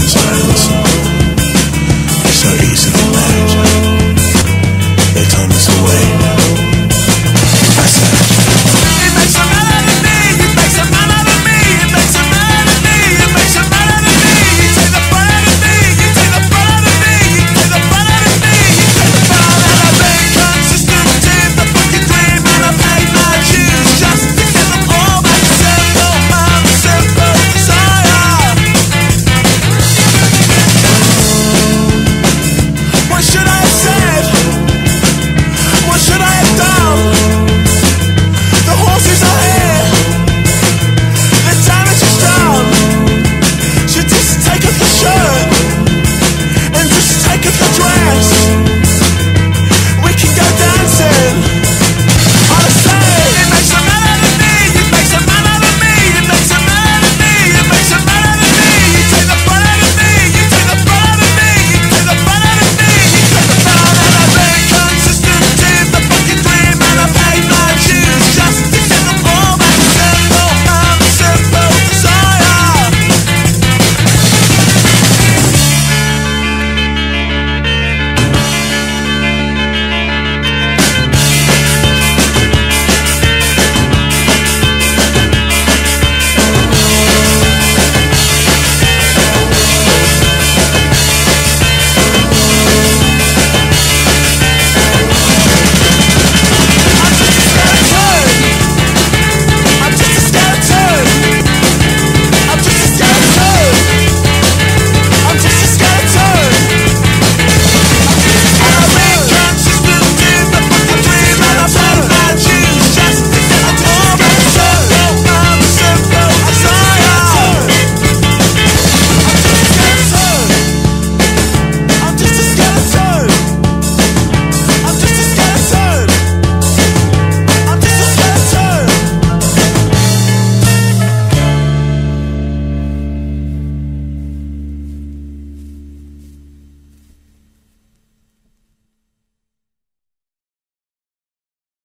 silence